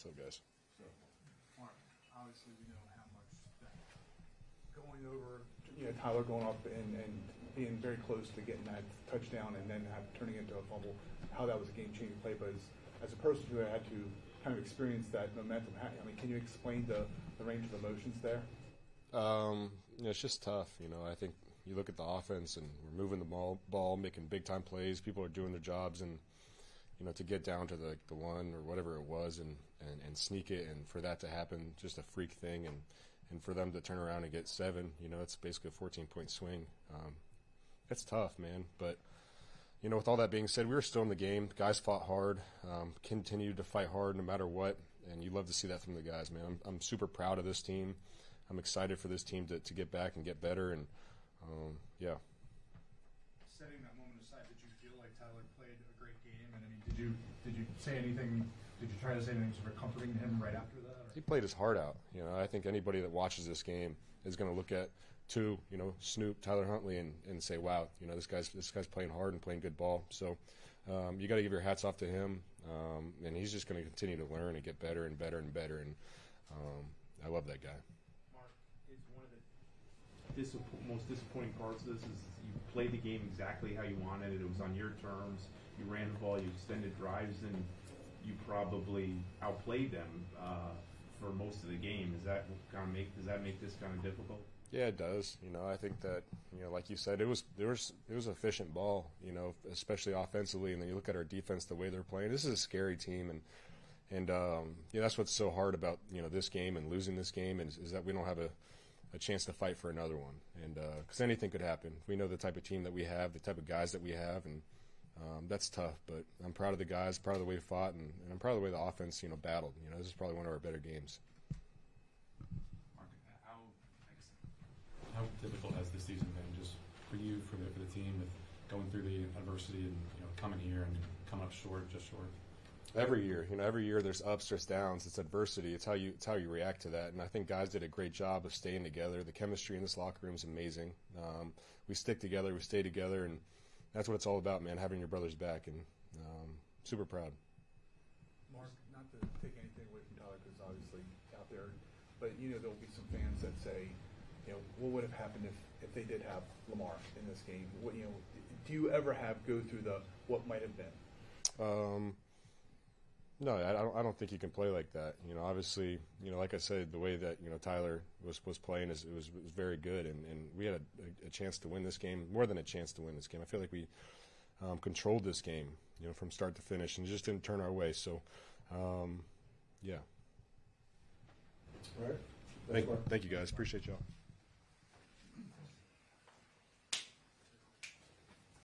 What's up, guys? So, Mark, obviously we know how much that going over, you know, Tyler going up and, and being very close to getting that touchdown and then have, turning into a fumble, how that was a game-changing play. But as, as a person who had to kind of experience that momentum, how, I mean, can you explain the, the range of emotions there? Um, you know, it's just tough. You know, I think you look at the offense and we're moving the ball, ball making big time plays. People are doing their jobs, and you know, to get down to the the one or whatever it was and, and, and sneak it, and for that to happen, just a freak thing, and and for them to turn around and get seven, you know, it's basically a 14 point swing. Um, it's tough, man, but. You know, with all that being said, we were still in the game. The guys fought hard, um, continued to fight hard no matter what, and you love to see that from the guys, man. I'm, I'm super proud of this team. I'm excited for this team to, to get back and get better, and um, yeah. Feel like Tyler played a great game? And I mean, did you did you say anything? Did you try to say anything sort of comforting to him right after that? Or? He played his heart out. You know, I think anybody that watches this game is going to look at two, you know, Snoop, Tyler Huntley, and, and say, "Wow, you know, this guy's this guy's playing hard and playing good ball." So um, you got to give your hats off to him, um, and he's just going to continue to learn and get better and better and better. And um, I love that guy. Mark, is one of most disappointing parts of this is you played the game exactly how you wanted it. It was on your terms. You ran the ball. You extended drives, and you probably outplayed them uh, for most of the game. Is that kind of make? Does that make this kind of difficult? Yeah, it does. You know, I think that you know, like you said, it was there was it was efficient ball. You know, especially offensively, and then you look at our defense, the way they're playing. This is a scary team, and and um, yeah, that's what's so hard about you know this game and losing this game is, is that we don't have a, a chance to fight for another one, and because uh, anything could happen. We know the type of team that we have, the type of guys that we have, and um, that's tough. But I'm proud of the guys, proud of the way we fought, and, and I'm proud of the way the offense you know battled. You know, this is probably one of our better games. Mark, how, how difficult has this season been just for you, for the, for the team, with going through the adversity and you know coming here and coming up short, just short? Every year, you know, every year there's ups, there's downs. It's adversity. It's how you, it's how you react to that. And I think guys did a great job of staying together. The chemistry in this locker room is amazing. Um, we stick together, we stay together, and that's what it's all about, man. Having your brothers back, and um, super proud. Mark, not to take anything away from Tyler, because obviously out there, but you know there'll be some fans that say, you know, what would have happened if, if they did have Lamar in this game? What you know, do you ever have go through the what might have been? Um, no, I don't. I don't think you can play like that. You know, obviously, you know, like I said, the way that you know Tyler was was playing is it was, was very good, and, and we had a, a chance to win this game, more than a chance to win this game. I feel like we um, controlled this game, you know, from start to finish, and just didn't turn our way. So, um, yeah. All right. Thank, thank you guys. Appreciate y'all.